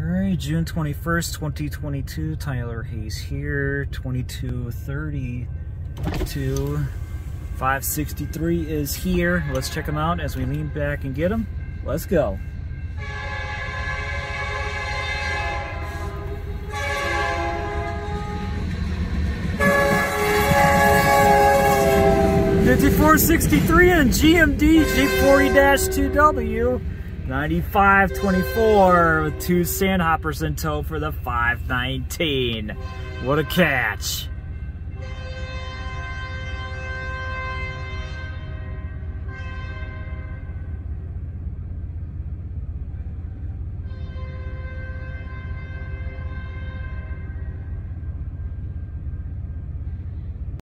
All right, June 21st, 2022. Tyler Hayes here. 2232 563 is here. Let's check them out as we lean back and get them. Let's go. Fifty-four sixty-three and GMD GP40-2W. 95.24 with two sandhoppers in tow for the 519. What a catch.